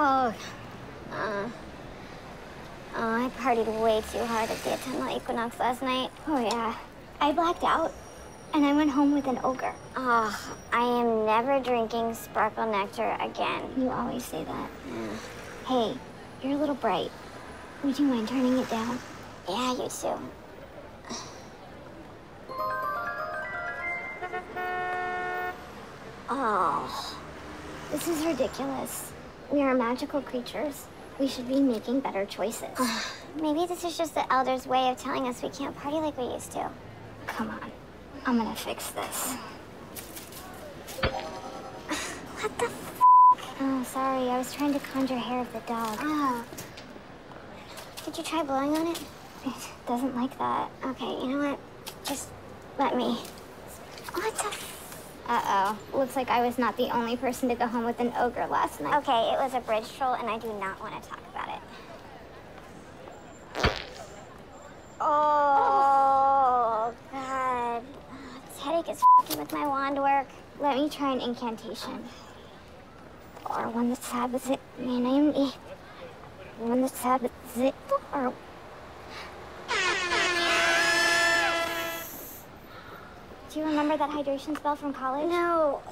Oh, uh, oh, I partied way too hard at the autumnal equinox last night. Oh, yeah. I blacked out, and I went home with an ogre. Oh, I am never drinking sparkle nectar again. You always say that. Yeah, Hey, you're a little bright. Would you mind turning it down? yeah you too. Oh, this is ridiculous. We are magical creatures. We should be making better choices. Maybe this is just the Elder's way of telling us we can't party like we used to. Come on. I'm gonna fix this. What the f? Oh, sorry. I was trying to conjure hair of the dog. Oh. Did you try blowing on it? It doesn't like that. Okay, you know what? Just let me. What the? Uh-oh. Looks like I was not the only person to go home with an ogre last night. Okay, it was a bridge troll, and I do not want to talk about it. Oh, God. This headache is fing with my wand work. Let me try an incantation. Or one that sabbaths it. My name. One that sabbaths it. Or... that hydration spell from college? No.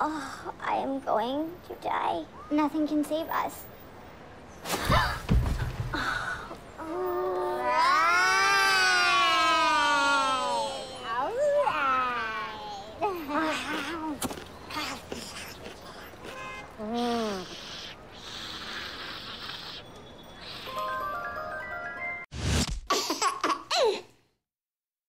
Oh, I am going to die. Nothing can save us. All right. All right.